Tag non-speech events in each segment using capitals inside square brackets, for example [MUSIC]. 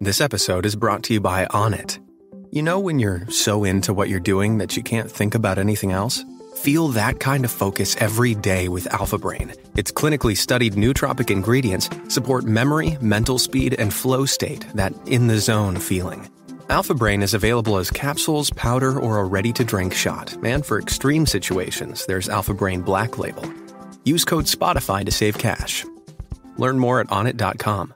This episode is brought to you by Onnit. You know when you're so into what you're doing that you can't think about anything else? Feel that kind of focus every day with Alpha Brain. Its clinically studied nootropic ingredients support memory, mental speed, and flow state, that in the zone feeling. Alpha Brain is available as capsules, powder, or a ready to drink shot. And for extreme situations, there's Alpha Brain Black Label. Use code SPOTIFY to save cash. Learn more at onnit.com.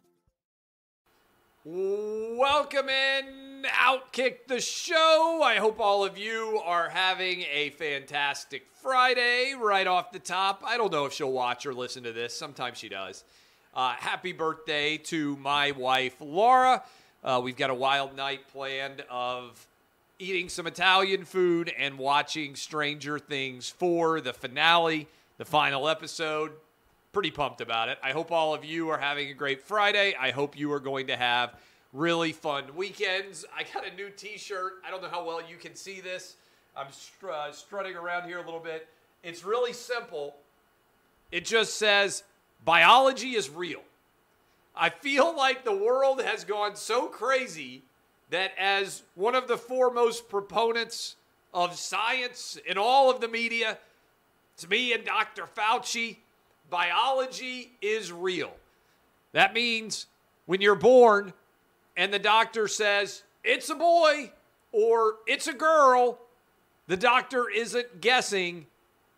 Welcome in, Outkick the show. I hope all of you are having a fantastic Friday right off the top. I don't know if she'll watch or listen to this. Sometimes she does. Uh, happy birthday to my wife, Laura. Uh, we've got a wild night planned of eating some Italian food and watching Stranger Things 4, the finale, the final episode. Pretty pumped about it. I hope all of you are having a great Friday. I hope you are going to have really fun weekends. I got a new t shirt. I don't know how well you can see this. I'm str- uh, strutting around here a little bit. It's really simple. It just says, biology is real. I feel like the world has gone so crazy that, as one of the foremost proponents of science in all of the media, it's me and Dr. Fauci. Biology is real. That means when you're born and the doctor says, it's a boy or it's a girl, the doctor isn't guessing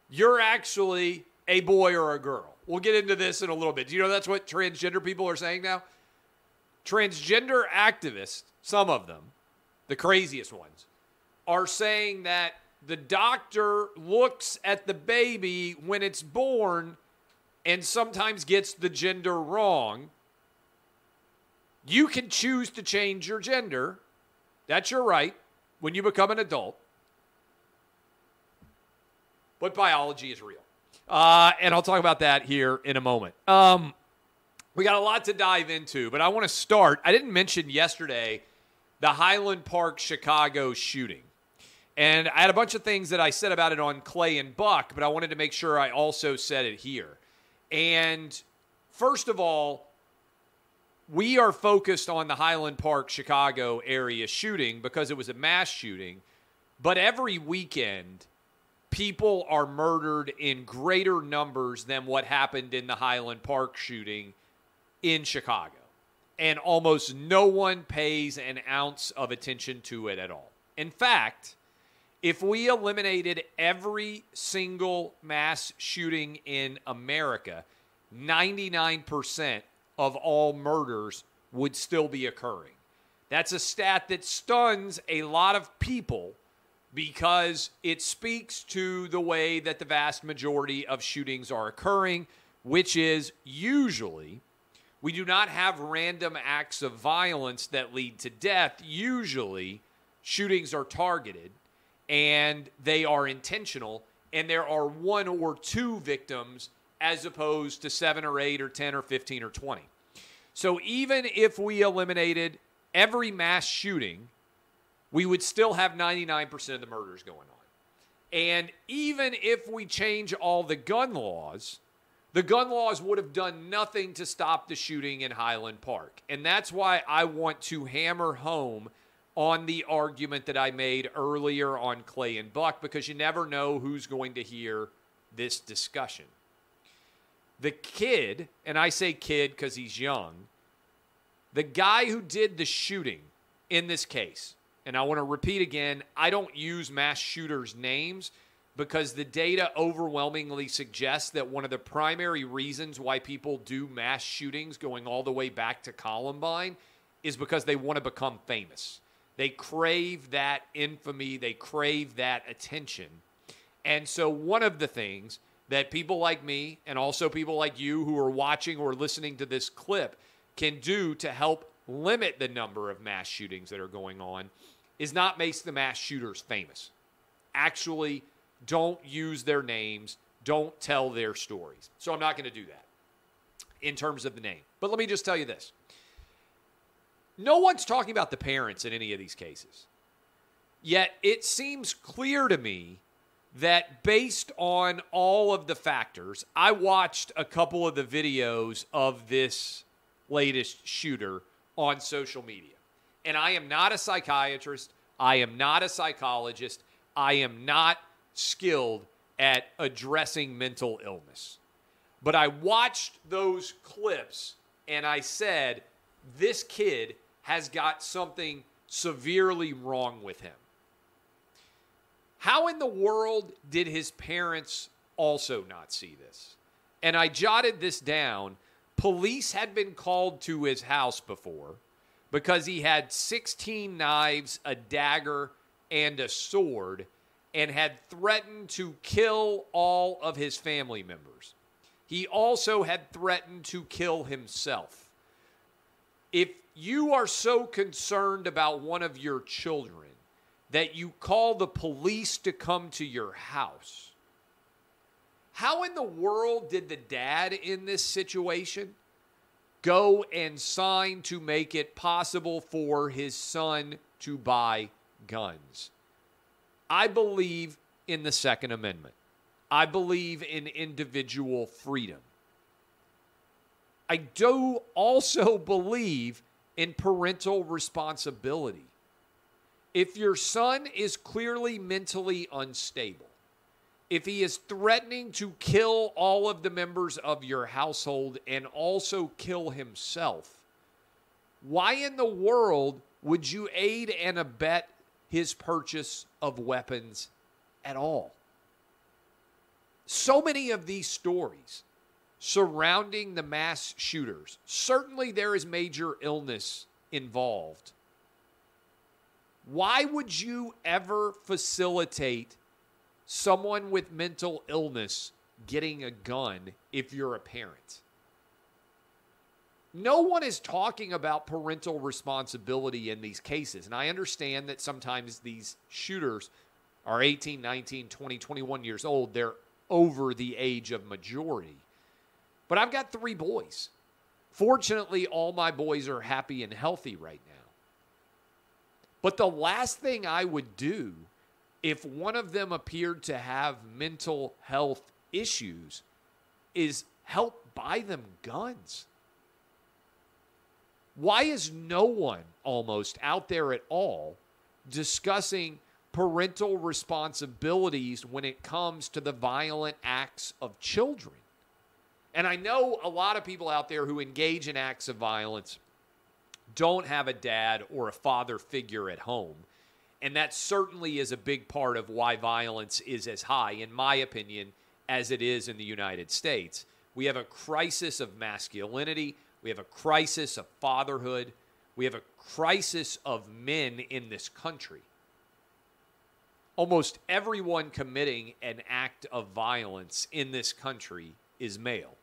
you're actually a boy or a girl. We'll get into this in a little bit. Do you know that's what transgender people are saying now? Transgender activists, some of them, the craziest ones, are saying that the doctor looks at the baby when it's born and sometimes gets the gender wrong. You can choose to change your gender. That's your right when you become an adult. But biology is real. Uh, and I'll talk about that here in a moment. Um, we got a lot to dive into, but I want to start. I didn't mention yesterday the Highland Park Chicago shooting. And I had a bunch of things that I said about it on Clay and Buck, but I wanted to make sure I also said it here. And first of all, we are focused on the Highland Park, Chicago area shooting because it was a mass shooting. But every weekend, people are murdered in greater numbers than what happened in the Highland Park shooting in Chicago. And almost no one pays an ounce of attention to it at all. In fact, if we eliminated every single mass shooting in America, 99% of all murders would still be occurring. That's a stat that stuns a lot of people because it speaks to the way that the vast majority of shootings are occurring, which is usually we do not have random acts of violence that lead to death. Usually, shootings are targeted and they are intentional, and there are one or two victims as opposed to seven or eight or 10 or 15 or 20. So even if we eliminated every mass shooting, we would still have 99% of the murders going on. And even if we change all the gun laws, the gun laws would have done nothing to stop the shooting in Highland Park. And that's why I want to hammer home on the argument that I made earlier on Clay and Buck because you never know who's going to hear this discussion. The kid, and I say kid because he's young, the guy who did the shooting in this case, and I want to repeat again I don't use mass shooters' names because the data overwhelmingly suggests that one of the primary reasons why people do mass shootings going all the way back to Columbine is because they want to become famous. They crave that infamy, they crave that attention. And so, one of the things that people like me and also people like you who are watching or listening to this clip can do to help limit the number of mass shootings that are going on is not make the mass shooters famous. Actually, don't use their names, don't tell their stories. So, I'm not going to do that in terms of the name. But let me just tell you this no one's talking about the parents in any of these cases. Yet it seems clear to me that based on all of the factors, I watched a couple of the videos of this latest shooter on social media. And I am not a psychiatrist, I am not a psychologist, I am not skilled at addressing mental illness. But I watched those clips and I said, this kid has got something severely wrong with him. How in the world did his parents also not see this? And I jotted this down. Police had been called to his house before because he had 16 knives, a dagger, and a sword, and had threatened to kill all of his family members. He also had threatened to kill himself. If you are so concerned about one of your children that you call the police to come to your house, how in the world did the dad in this situation go and sign to make it possible for his son to buy guns? I believe in the Second Amendment. I believe in individual freedom. I do also [LAUGHS] believe in parental responsibility. If your son is clearly mentally unstable, if he is threatening to kill all of the members of your household and also kill himself, why in the world would you aid and abet his purchase of weapons at all? So many of these stories surrounding the mass shooters, certainly there is major illness involved. Why would you ever facilitate someone with mental illness getting a gun if you're a parent. No one is talking about parental responsibility in these cases. And I understand that sometimes these shooters are 18, 19, 20, 21 years old. They're over the age of majority. But I've got three boys. Fortunately, all my boys are happy and healthy right now. But the last thing I would do if one of them appeared to have mental health issues, is help buy them guns. Why is no one almost out there at all discussing parental responsibilities when it comes to the violent acts of children? And I know a lot of people out there who engage in acts of violence don't have a dad or a father figure at home. And that certainly is a big part of why violence is as high, in my opinion, as it is in the United States. We have a crisis of masculinity. We have a crisis of fatherhood. We have a crisis of men in this country. Almost everyone committing an act of violence in this country is male.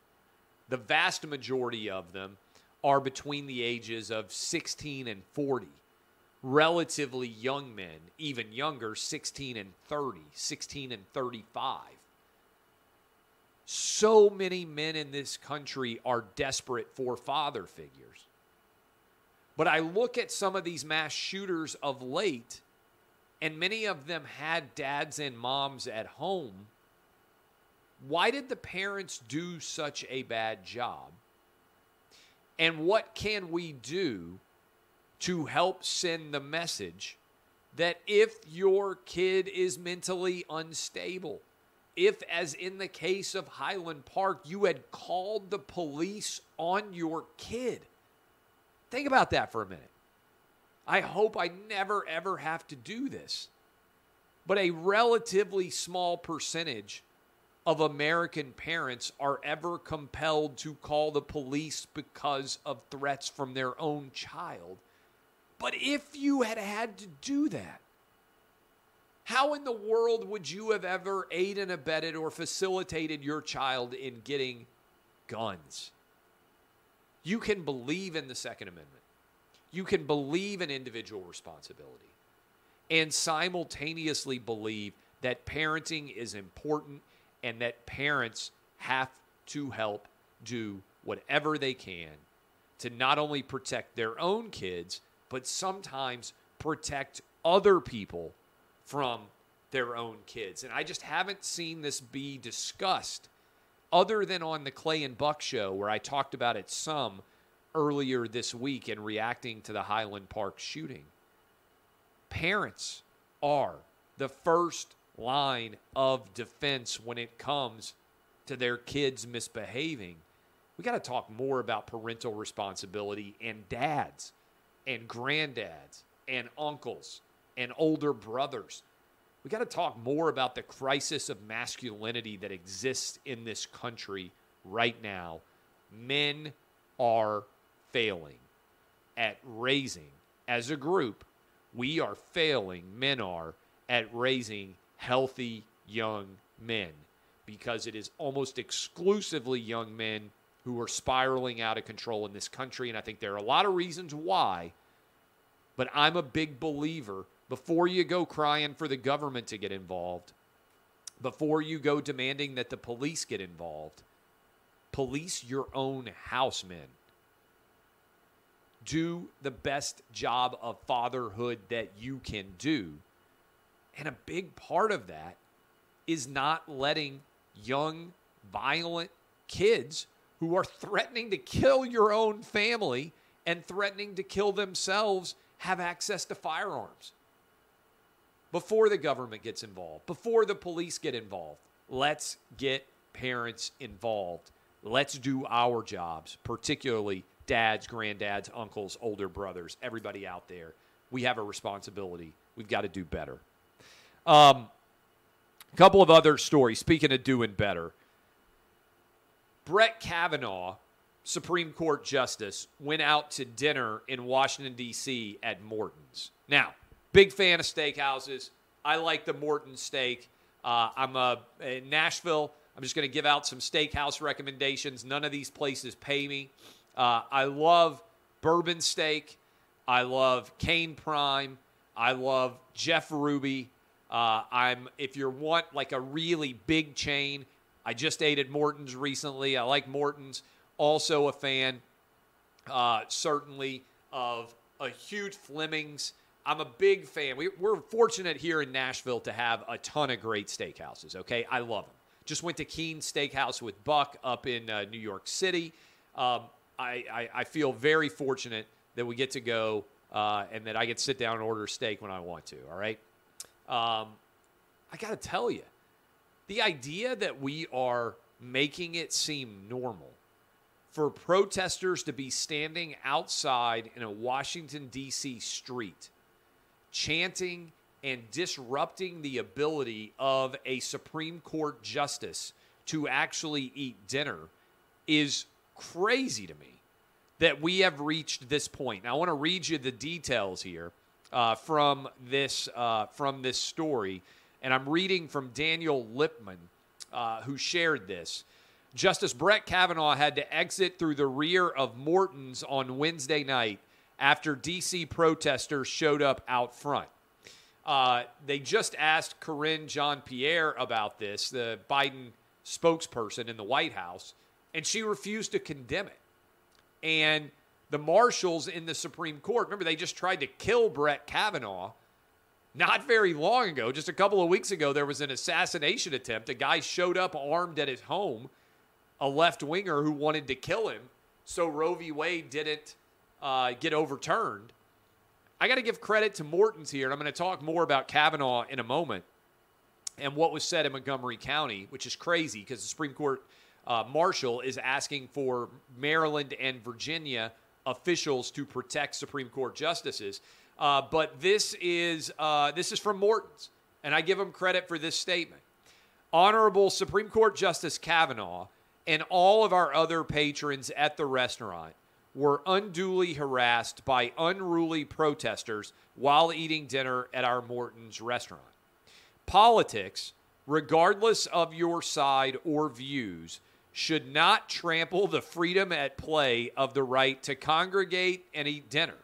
The vast majority of them are between the ages of 16 and 40 relatively young men, even younger, 16 and 30, 16 and 35. So many men in this country are desperate for father figures. But I look at some of these mass shooters of late, and many of them had dads and moms at home. Why did the parents do such a bad job? And what can we do to help send the message that if your kid is mentally unstable, if, as in the case of Highland Park, you had called the police on your kid, think about that for a minute. I hope I never, ever have to do this. But a relatively small percentage of American parents are ever compelled to call the police because of threats from their own child. But if you had had to do that, how in the world would you have ever aided and abetted or facilitated your child in getting guns? You can believe in the Second Amendment. You can believe in individual responsibility and simultaneously believe that parenting is important and that parents have to help do whatever they can to not only protect their own kids, but sometimes protect other people from their own kids. And I just haven't seen this be discussed other than on the Clay and Buck show, where I talked about it some earlier this week in reacting to the Highland Park shooting. Parents are the first line of defense when it comes to their kids misbehaving. We got to talk more about parental responsibility and dads and granddads and uncles and older brothers. We got to talk more about the crisis of masculinity that exists in this country right now. Men are failing at raising, as a group, we are failing, men are, at raising healthy young men because it is almost exclusively young men who are spiraling out of control in this country. And I think there are a lot of reasons why. But I'm a big believer before you go crying for the government to get involved, before you go demanding that the police get involved, police your own house men. Do the best job of fatherhood that you can do. And a big part of that is not letting young, violent kids who are threatening to kill your own family and threatening to kill themselves have access to firearms. Before the government gets involved, before the police get involved, let's get parents involved. Let's do our jobs, particularly dads, granddads, uncles, older brothers, everybody out there. We have a responsibility. We've got to do better. Um, a couple of other stories. Speaking of doing better, Brett Kavanaugh, Supreme Court Justice, went out to dinner in Washington, D.C. at Morton's. Now, big fan of steakhouses. I like the Morton steak. Uh, I'm a, in Nashville. I'm just going to give out some steakhouse recommendations. None of these places pay me. Uh, I love bourbon steak. I love Kayne Prime. I love Jeff Ruby. Uh, I'm if you want like a really big chain. I just ate at Morton's recently. I like Morton's. Also a fan, uh, certainly of a huge Fleming's. I'm a big fan. We, are fortunate here in Nashville to have a ton of great steakhouses. Okay, I love them. Just went to Keen Steakhouse with Buck up in uh, New York City. Um, I, I, I, feel very fortunate that we get to go uh, and that I get sit down and order steak when I want to. All right. Um, I got to tell you, the idea that we are making it seem normal for protesters to be standing outside in a Washington, D.C. street, chanting and disrupting the ability of a Supreme Court justice to actually eat dinner is crazy to me that we have reached this point. Now, I want to read you the details here uh, from this uh, from this story, and I'm reading from Daniel Lippman, uh, who shared this. Justice Brett Kavanaugh had to exit through the rear of Morton's on Wednesday night after D.C. protesters showed up out front. Uh, they just asked Karine Jean-Pierre about this, the Biden spokesperson in the White House, and she refused to condemn it. And the marshals in the Supreme Court, remember, they just tried to kill Brett Kavanaugh not very long ago. Just a couple of weeks ago, there was an assassination attempt. A guy showed up armed at his home, a left winger who wanted to kill him. So Roe v. Wade didn't uh, get overturned. I got to give credit to Morton's here, and I'm going to talk more about Kavanaugh in a moment and what was said in Montgomery County, which is crazy because the Supreme Court uh, marshal is asking for Maryland and Virginia officials to protect Supreme Court justices. Uh, but this is uh, this is from Morton's, and I give him credit for this statement. Honorable Supreme Court Justice Kavanaugh and all of our other patrons at the restaurant were unduly harassed by unruly protesters while eating dinner at our Morton's restaurant. Politics, regardless of your side or views, should not trample the freedom at play of the right to congregate and eat dinner.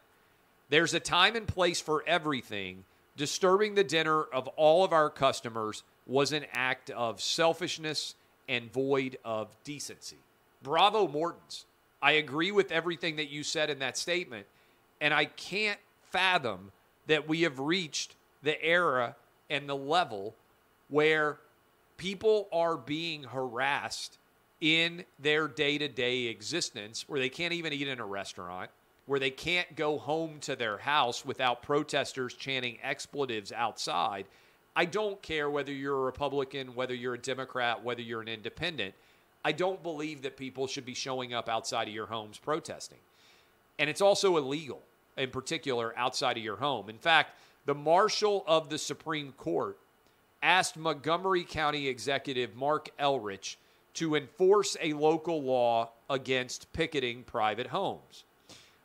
There's a time and place for everything. Disturbing the dinner of all of our customers was an act of selfishness and void of decency. Bravo, Morton's. I agree with everything that you said in that statement. And I can't fathom that we have reached the era and the level where people are being harassed in their day to day existence where they can't even eat in a restaurant, where they can't go home to their house without protesters chanting expletives outside. I don't care whether you're a Republican, whether you're a Democrat, whether you're an independent. I don't believe that people should be showing up outside of your homes protesting. And it's also illegal, in particular, outside of your home. In fact, the Marshal of the Supreme Court asked Montgomery County Executive Marc Elrich to enforce a local law against picketing private homes.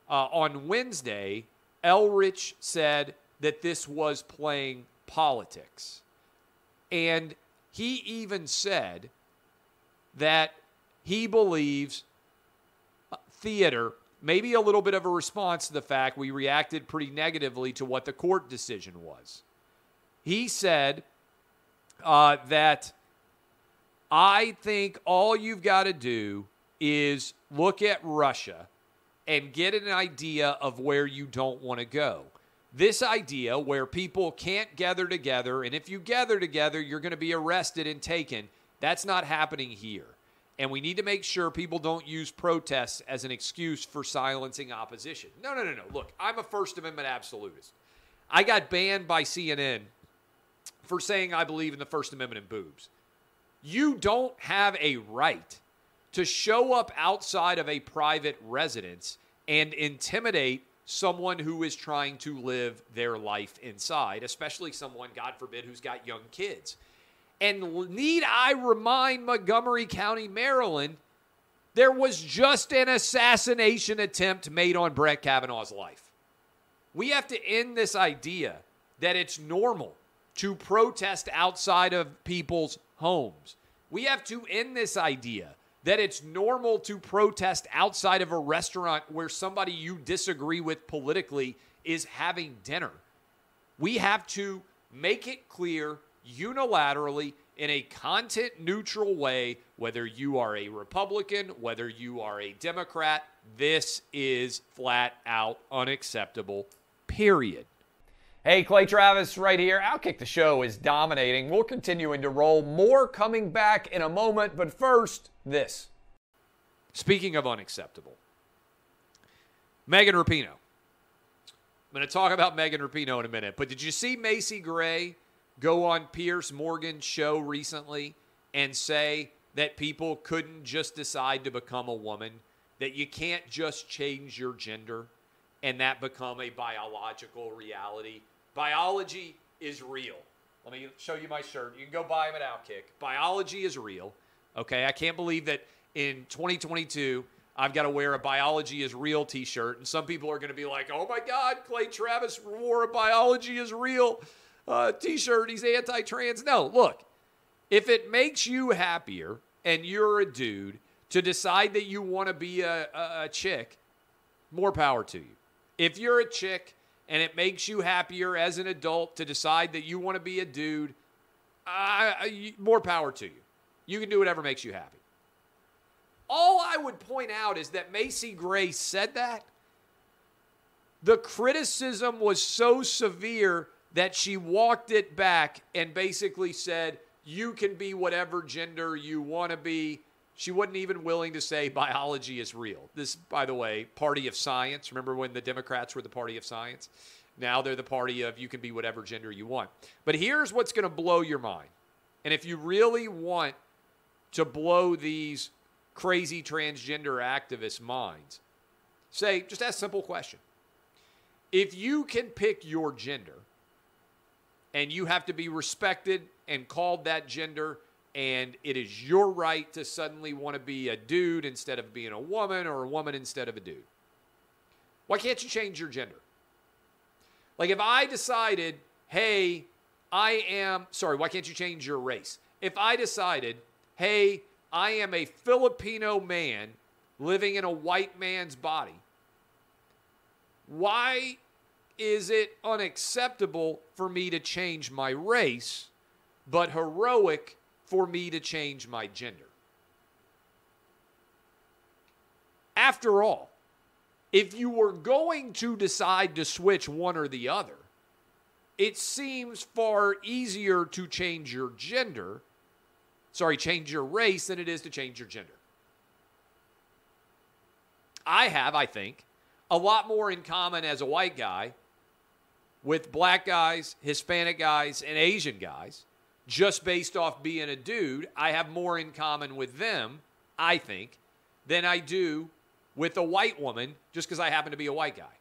Uh, on Wednesday, Elrich said that this was playing politics. And he even said that he believes uh, theater maybe a little bit of a response to the fact we reacted pretty negatively to what the court decision was. He said uh, that I think all you've got to do is look at Russia and get an idea of where you don't want to go. This idea where people can't gather together, and if you gather together, you're going to be arrested and taken, that's not happening here. And we need to make sure people don't use protests as an excuse for silencing opposition. No, no, no, no. Look, I'm a First Amendment absolutist. I got banned by CNN for saying I believe in the First Amendment and boobs. You don't have a right to show up outside of a private residence and intimidate someone who is trying to live their life inside, especially someone, God forbid, who's got young kids. And need I remind Montgomery County, Maryland, there was just an assassination attempt made on Brett Kavanaugh's life. We have to end this idea that it's normal to protest outside of people's homes. We have to end this idea that it's normal to protest outside of a restaurant where somebody you disagree with politically is having dinner. We have to make it clear unilaterally in a content neutral way, whether you are a Republican, whether you are a Democrat. This is flat out unacceptable, period. Hey, Clay Travis right here. Outkick the show is dominating. We're continuing to roll. More coming back in a moment, but first, this. Speaking of unacceptable, Megan Rapinoe. I'm going to talk about Megan Rapinoe in a minute, but did you see Macy Gray go on Piers Morgan's show recently and say that people couldn't just decide to become a woman, that you can't just change your gender and that become a biological reality. Biology is real. Let me show you my shirt. You can go buy them at Outkick. Biology is real. Okay, I can't believe that in 2022 I've got to wear a biology is real t-shirt and some people are going to be like, "Oh my god, Clay Travis wore a biology is real uh, t-shirt. He's anti-trans." No, look. If it makes you happier and you're a dude to decide that you want to be a, a, a chick, more power to you. If you're a chick and it makes you happier as an adult to decide that you want to be a dude, more power to you. You can do whatever makes you happy. All I would point out is that Macy Gray said that. The criticism was so severe that she walked it back and basically said, You can be whatever gender you want to be. She wasn't even willing to say biology is real. This, by the way, party of science. Remember when the Democrats were the party of science? Now they're the party of you can be whatever gender you want. But here's what's going to blow your mind. And if you really want to blow these crazy transgender activist minds. Say, just ask a simple question. If you can pick your gender and you have to be respected and called that gender, and it is your right to suddenly want to be a dude instead of being a woman or a woman instead of a dude, why can't you change your gender? Like if I decided, hey, I am, sorry, why can't you change your race? If I decided, hey, I am a Filipino man living in a white man's body. Why is it unacceptable for me to change my race, but heroic for me to change my gender? After all, if you were going to decide to switch one or the other, it seems far easier to change your gender sorry, change your race than it is to change your gender. I have, I think, a lot more in common as a white guy with black guys, Hispanic guys, and Asian guys. Just based off being a dude, I have more in common with them, I think, than I do with a white woman just because I happen to be a white guy.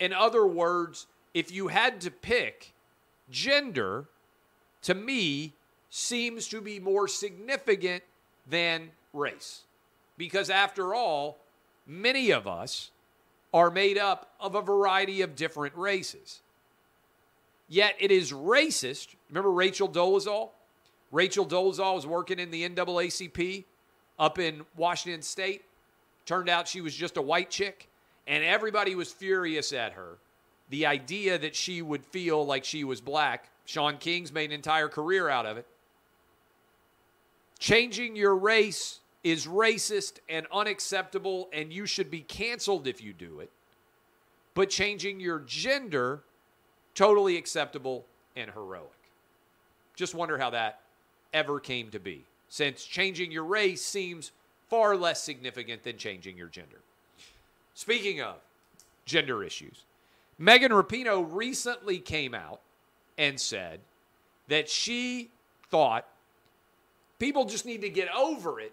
In other words, if you had to pick, gender to me seems to be more significant than race. Because after all, many of us are made up of a variety of different races. Yet it is racist. Remember Rachel Dolezal? Rachel Dolezal was working in the NAACP up in Washington State. Turned out she was just a white chick, and everybody was furious at her. The idea that she would feel like she was black, Shaun King's made an entire career out of it. Changing your race is racist and unacceptable, and you should be canceled if you do it. But changing your gender, totally acceptable and heroic. Just wonder how that ever came to be, since changing your race seems far less significant than changing your gender. Speaking of gender issues, Megan Rapinoe recently came out and said that she thought people just need to get over it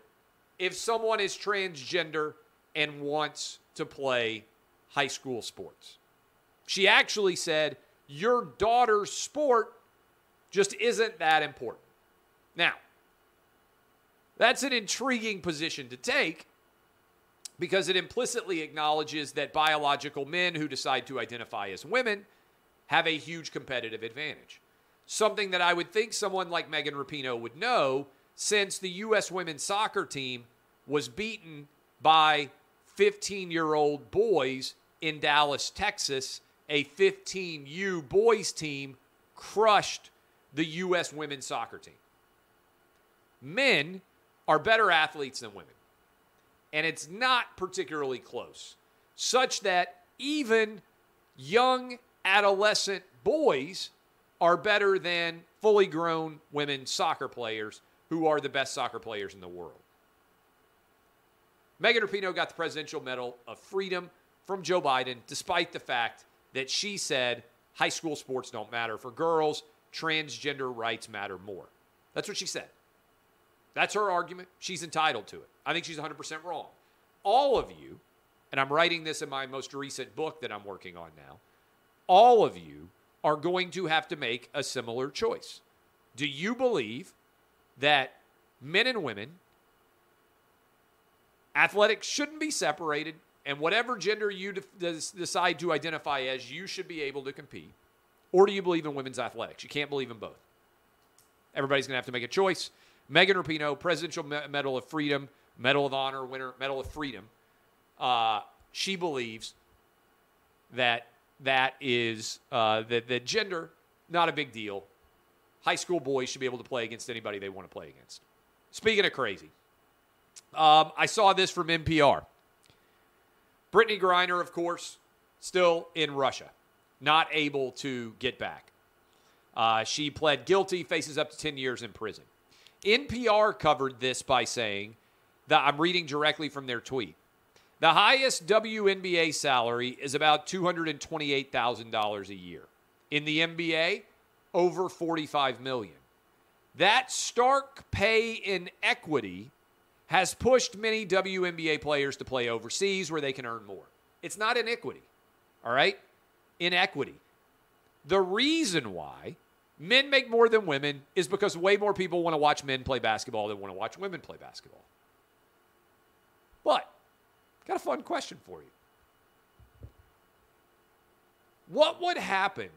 if someone is transgender and wants to play high school sports. She actually said, Your daughter's sport just isn't that important. Now, that's an intriguing position to take because it implicitly acknowledges that biological men who decide to identify as women have a huge competitive advantage. Something that I would think someone like Megan Rapinoe would know since the U.S. women's soccer team was beaten by 15 year old boys in Dallas, Texas. A 15U boys team crushed the U.S. women's soccer team. Men are better athletes than women, and it's not particularly close, such that even young adolescent boys are better than fully grown women soccer players who are the best soccer players in the world. Megan Rapinoe got the Presidential Medal of Freedom from Joe Biden, despite the fact that she said high school sports don't matter for girls, transgender rights matter more. That's what she said. That's her argument. She's entitled to it. I think she's 100% wrong. All of you, and I'm writing this in my most recent book that I'm working on now, all of you are going to have to make a similar choice. Do you believe that men and women, athletics shouldn't be separated, and whatever gender you de- decide to identify as, you should be able to compete? Or do you believe in women's athletics? You can't believe in both. Everybody's going to have to make a choice. Megan Rapinoe, Presidential Medal of Freedom, Medal of Honor winner, Medal of Freedom. Uh, she believes that that is uh, that that gender not a big deal. High school boys should be able to play against anybody they want to play against. Speaking of crazy, um, I saw this from NPR. Brittney Griner, of course, still in Russia, not able to get back. Uh, she pled guilty, faces up to 10 years in prison. NPR covered this by saying that I'm reading directly from their tweet. The highest WNBA salary is about $228,000 a year. In the NBA, over 45 million. That stark pay inequity has pushed many WNBA players to play overseas where they can earn more. It's not inequity, all right? Inequity. The reason why men make more than women is because way more people want to watch men play basketball than want to watch women play basketball. But, got a fun question for you. What would happen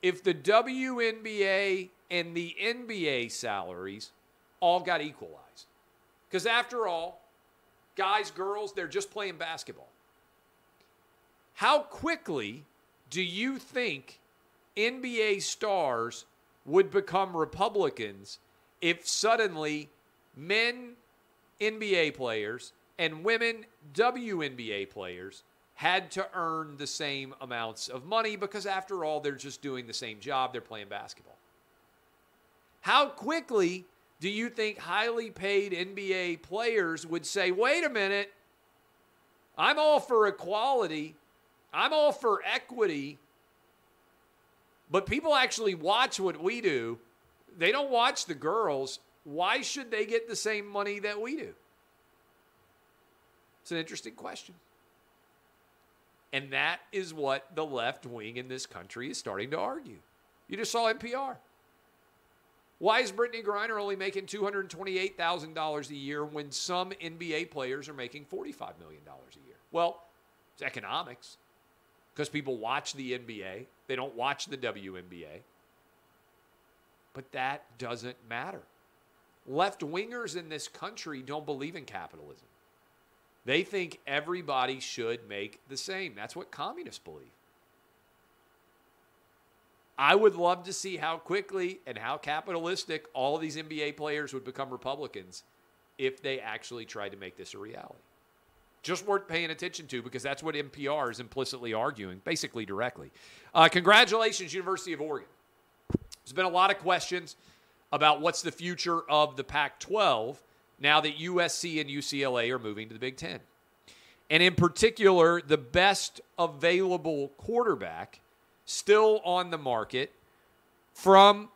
if the WNBA and the NBA salaries all got equalized? Because after all, guys, girls, they're just playing basketball. How quickly do you think NBA stars would become Republicans if suddenly men NBA players and women WNBA players had to earn the same amounts of money because, after all, they're just doing the same job. They're playing basketball. How quickly do you think highly paid NBA players would say, wait a minute, I'm all for equality. I'm all for equity. But people actually watch what we do. They don't watch the girls. Why should they get the same money that we do? It's an interesting question. And that is what the left wing in this country is starting to argue. You just saw NPR. Why is Brittney Griner only making $228,000 a year when some NBA players are making $45 million a year? Well, it's economics because people watch the NBA, they don't watch the WNBA. But that doesn't matter. Left wingers in this country don't believe in capitalism. They think everybody should make the same. That's what communists believe. I would love to see how quickly and how capitalistic all these NBA players would become Republicans if they actually tried to make this a reality. Just worth paying attention to because that's what NPR is implicitly arguing, basically directly. Uh, congratulations, University of Oregon. There's been a lot of questions about what's the future of the Pac 12 now that USC and UCLA are moving to the Big Ten. And in particular, the best available quarterback still on the market from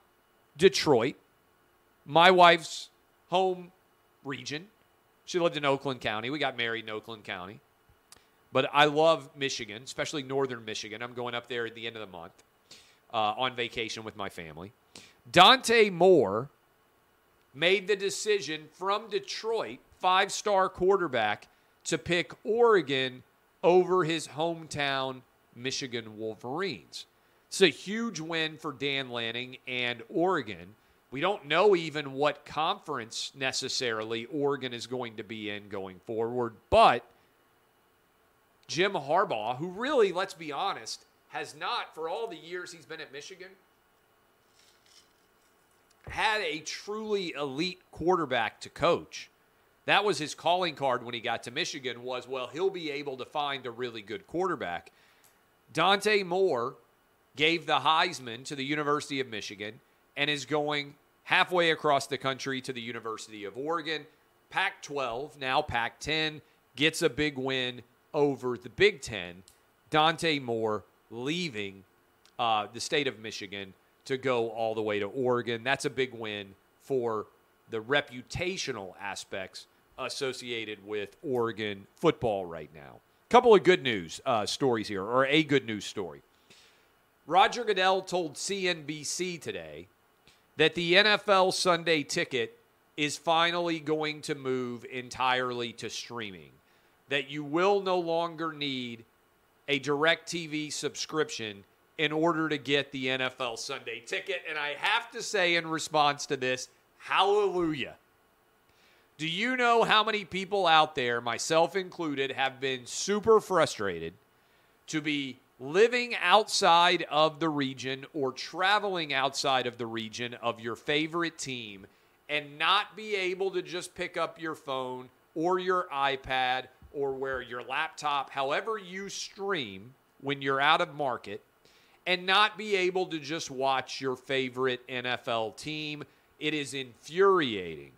Detroit, my wife's home region. She lived in Oakland County. We got married in Oakland County. But I love Michigan, especially northern Michigan. I'm going up there at the end of the month uh, on vacation with my family. Dante Moore made the decision from Detroit, five star quarterback, to pick Oregon over his hometown Michigan Wolverines. It's a huge win for Dan Lanning and Oregon. We don't know even what conference necessarily Oregon is going to be in going forward, but Jim Harbaugh, who really, let's be honest, has not, for all the years he's been at Michigan, had a truly elite quarterback to coach. That was his calling card when he got to Michigan was, well, he'll be able to find a really good quarterback. Dante Moore gave the Heisman to the University of Michigan and is going halfway across the country to the University of Oregon. Pac 12, now Pac 10, gets a big win over the Big Ten. Dante Moore leaving uh, the state of Michigan to go all the way to Oregon. That's a big win for the reputational aspects associated with Oregon football right now. Couple of good news uh, stories here, or a good news story. Roger Goodell told CNBC today that the NFL Sunday ticket is finally going to move entirely to streaming, that you will no longer need a DirecTV subscription in order to get the NFL Sunday ticket. And I have to say, in response to this, hallelujah. Do you know how many people out there, myself included, have been super frustrated to be living outside of the region or traveling outside of the region of your favorite team and not be able to just pick up your phone or your iPad or where your laptop, however you stream when you're out of market, and not be able to just watch your favorite NFL team. It is infuriating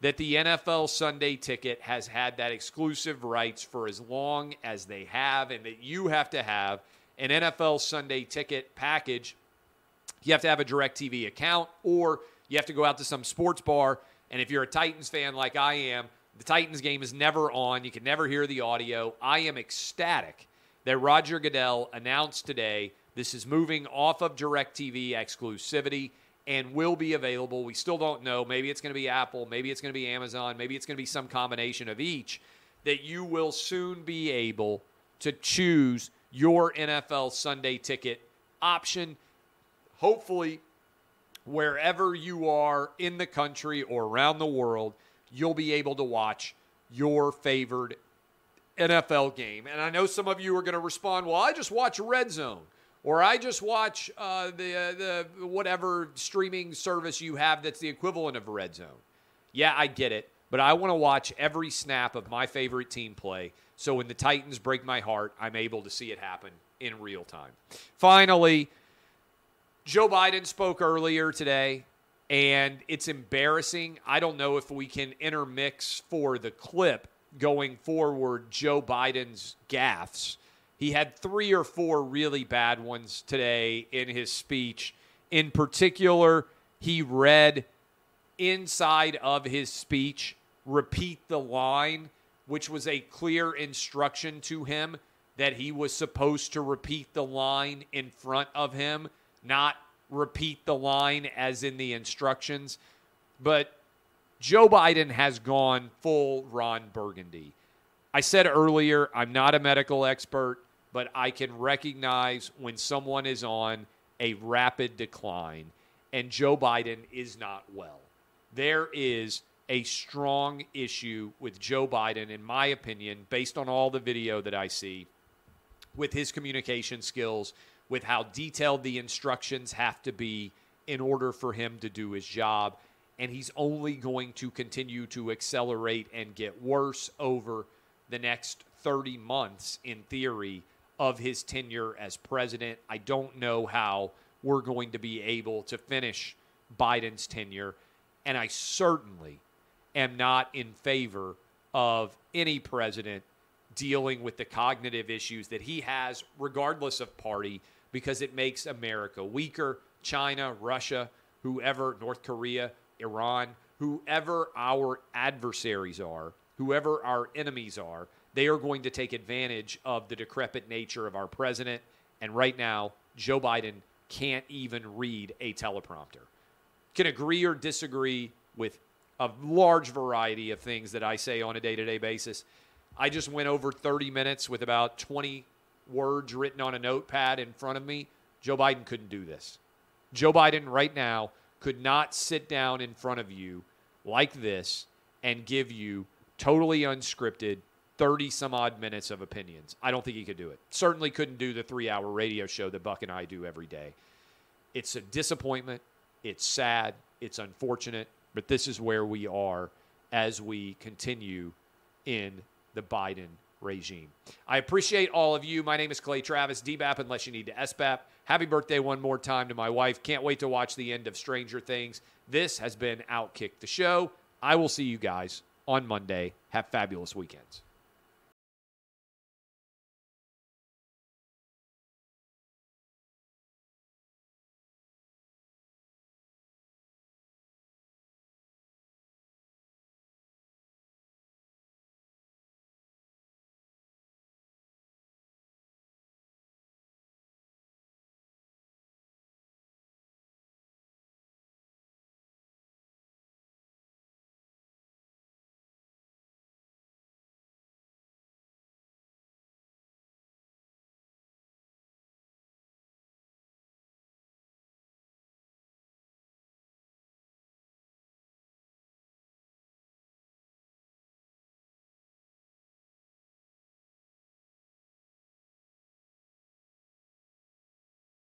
that the NFL Sunday ticket has had that exclusive rights for as long as they have, and that you have to have an NFL Sunday ticket package. You have to have a DirecTV account, or you have to go out to some sports bar. And if you're a Titans fan like I am, the Titans game is never on. You can never hear the audio. I am ecstatic that Roger Goodell announced today this is moving off of DirecTV exclusivity and will be available. We still don't know. Maybe it's going to be Apple, maybe it's going to be Amazon, maybe it's going to be some combination of each. That you will soon be able to choose your NFL Sunday ticket option. Hopefully, wherever you are in the country or around the world, you'll be able to watch your favored NFL game. And I know some of you are going to respond, well, I just watch Red Zone or I just watch uh, the uh, the whatever streaming service you have that's the equivalent of Red Zone. Yeah, I get it, but I want to watch every snap of my favorite team play. So when the Titans break my heart, I'm able to see it happen in real time. Finally, Joe Biden spoke earlier today, and it's embarrassing. I don't know if we can intermix for the clip going forward Joe Biden's gaffes. He had three or four really bad ones today in his speech. In particular, he read inside of his speech, repeat the line, which was a clear instruction to him that he was supposed to repeat the line in front of him, not repeat the line as in the instructions. But Joe Biden has gone full Ron Burgundy. I said earlier, I'm not a medical expert, but I can recognize when someone is on a rapid decline, and Joe Biden is not well. There is a strong issue with Joe Biden, in my opinion, based on all the video that I see, with his communication skills, with how detailed the instructions have to be in order for him to do his job. And he's only going to continue to accelerate and get worse over the next 30 months, in theory, of his tenure as president. I don't know how we're going to be able to finish Biden's tenure. And I certainly am not in favor of any president dealing with the cognitive issues that he has, regardless of party, because it makes America weaker. China, Russia, whoever, North Korea, Iran, whoever our adversaries are, whoever our enemies are, they are going to take advantage of the decrepit nature of our president. And right now, Joe Biden can't even read a teleprompter. Can agree or disagree with a large variety of things that I say on a day to day basis. I just went over 30 minutes with about 20 words written on a notepad in front of me. Joe Biden couldn't do this. Joe Biden right now could not sit down in front of you like this and give you totally unscripted 30 some odd minutes of opinions. I don't think he could do it. Certainly couldn't do the three hour radio show that Buck and I do every day. It's a disappointment. It's sad. It's unfortunate. But this is where we are as we continue in the Biden regime. I appreciate all of you. My name is Clay Travis, DBAP unless you need to SBAP. Happy birthday one more time to my wife. Can't wait to watch the end of Stranger Things. This has been Outkick the Show. I will see you guys on Monday. Have fabulous weekends.